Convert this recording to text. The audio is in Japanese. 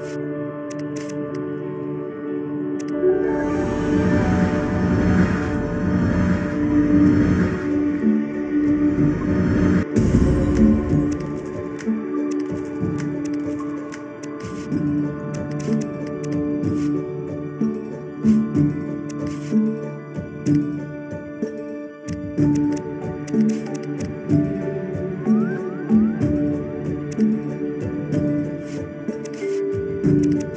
thank mm -hmm. you Música